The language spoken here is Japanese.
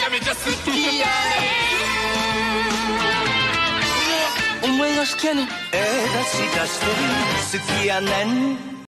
ちゃめちゃ好きやねん。お前が好きやね。ん、ししてる好きやね。ん